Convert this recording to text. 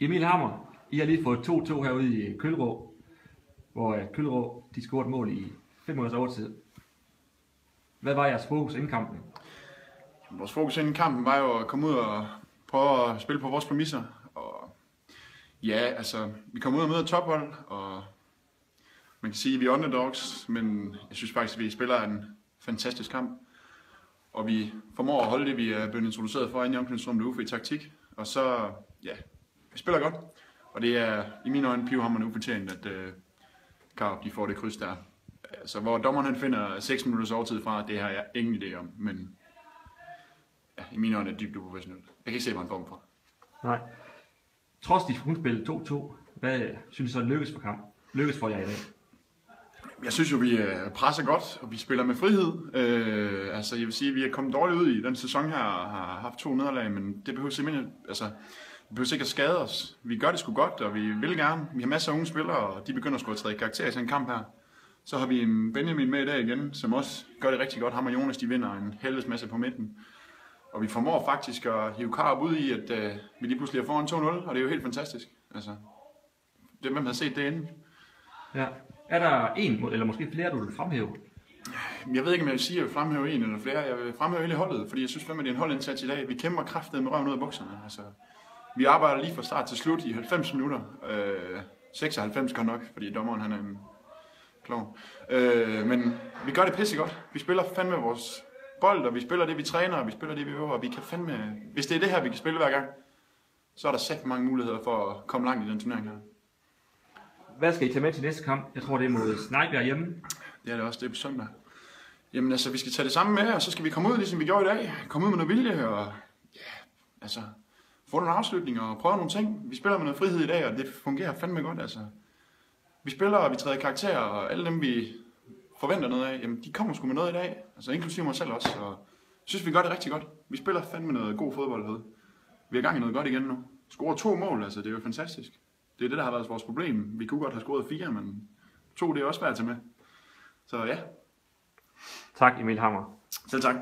Emil Hammer, I har lige fået 2-2 herude i Kølrå, hvor Kølrå de scorede mål i 5 minutters overtid. Hvad var jeres fokus inden kampen? Vores fokus inden kampen var jo at komme ud og prøve at spille på vores præmisser. Og ja, altså, vi kom ud og møder tophold, og man kan sige, at vi er underdogs, men jeg synes faktisk, at vi spiller en fantastisk kamp. Og vi formår at holde det, vi er blevet introduceret for inden i omklædningsrummet ude i taktik. Og så, ja, vi spiller godt. Og det er i mine øjne pivhammerende ufortjent, at uh, Karup de får det kryds der. Altså, hvor dommeren han finder 6 minutters overtid fra, det har jeg ingen idé om. Men ja, i mine øjne er det dybt uprofessionelt. Jeg kan ikke se, hvad han får fra. Nej. Trods de fundspil 2-2, hvad synes du så lykkes for kamp? Lykkes for jer i dag? Jeg synes jo, vi øh, presser godt, og vi spiller med frihed. Øh, altså, jeg vil sige, at vi er kommet dårligt ud i den sæson her, og har haft to nederlag, men det behøver simpelthen, altså, det behøver ikke at skade os. Vi gør det sgu godt, og vi vil gerne. Vi har masser af unge spillere, og de begynder sgu at træde karakter i sådan en kamp her. Så har vi en Benjamin med i dag igen, som også gør det rigtig godt. Ham og Jonas, de vinder en helvedes masse på midten. Og vi formår faktisk at hive Karup ud i, at øh, vi lige pludselig er foran 2-0, og det er jo helt fantastisk. Altså, det, hvem havde set det inden? Ja. Er der en, eller måske flere, du vil fremhæve? Jeg ved ikke, om jeg vil sige, at jeg vil fremhæve en eller flere. Jeg vil fremhæve hele holdet, fordi jeg synes fandme, det er en holdindsats i dag. Vi kæmper kraftet med røven ud af bukserne. Altså, vi arbejder lige fra start til slut i 90 minutter. Øh, 96 kan nok, fordi dommeren han er en klovn. Øh, men vi gør det pisse godt. Vi spiller fandme vores bold, og vi spiller det, vi træner, og vi spiller det, vi øver, og vi kan fandme... Hvis det er det her, vi kan spille hver gang, så er der sæt mange muligheder for at komme langt i den turnering her. Hvad skal I tage med til næste kamp? Jeg tror, det er mod Snejbjerg hjemme. Det er det også, det er på søndag. Jamen altså, vi skal tage det samme med, og så skal vi komme ud, ligesom vi gjorde i dag. Komme ud med noget vilje, og ja, altså, få nogle afslutninger og prøve nogle ting. Vi spiller med noget frihed i dag, og det fungerer fandme godt, altså. Vi spiller, og vi træder karakterer, og alle dem, vi forventer noget af, jamen, de kommer sgu med noget i dag. Altså, inklusive mig selv også, og jeg synes, vi gør det rigtig godt. Vi spiller fandme noget god fodbold herude. Vi er i gang i noget godt igen nu. Scorer to mål, altså, det er jo fantastisk. Det er det, der har været vores problem. Vi kunne godt have scoret fire, men to, det er også svært at tage med. Så ja. Tak, Emil Hammer. Selv tak.